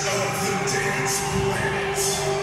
of the dance planet.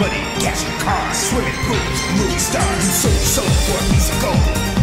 Catching cars, swimming pools, movie stars, so so for a piece of gold.